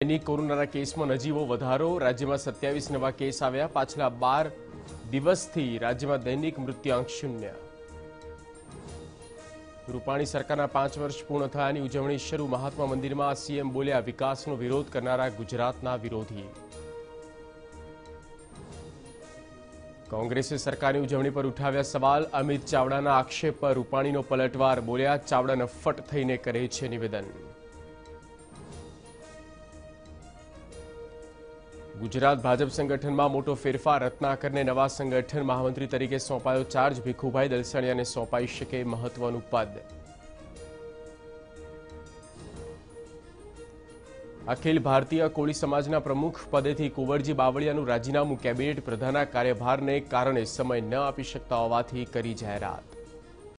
દૈનિક કોરોનાના કેસમાં નજીવો વધારો, રાજ્યમાં સત્યાવીસ નવા કેસ આવ્યા, પાછલા બાર દિવસથી રાજ્યમાં દૈનિક મૃત્યુઆંક શૂન્ય. રૂપાણી સરકારના પાંચ વર્ષ પૂર્ણ થયાની ઉજવણી શરૂ, મહાત્મા મંદિરમાં સીએમ બોલ્યા, વિકાસનો વિરોધ કરનારા ગુજરાતના વિરોધી. કોંગ્રેસે સરકારની ઉજવણી પર ઉઠાવ્યા સવાલ, અમિત ચાવડાના આક્ષેપ પર રૂપાણીનો પલટવાર બોલ્યા, ચાવડા નફટ થઈને કરે છે નિવેદન. ગુજરાત ભાજપ સંગઠનમાં મોટો ફેરફાર રત્નાકરને નવા સંગઠન મહામંત્રી તરીકે સોંપાયો ચાર્જ, ભીખુભાઈ દલસાણિયાને સોંપાઈ શકે મહત્વનું પદ. અખિલ ભારતીય કોળી સમાજના પ્રમુખ પદેથી કુંવરજી બાવળિયાનું રાજીનામું કેબિનેટ પ્રધાનના કાર્યભારને કારણે સમય ન આપી શકતા હોવાથી કરી જાહેરાત.